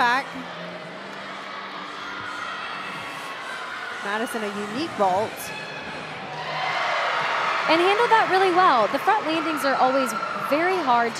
pack. Madison, a unique vault. And handled that really well. The front landings are always very hard